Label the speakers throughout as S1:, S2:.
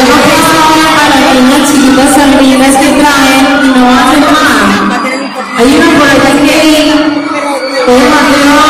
S1: Deja que a las niñas chiquitas que traen y no hacen nada. Hay una por allá que... Todo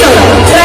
S1: 抖肩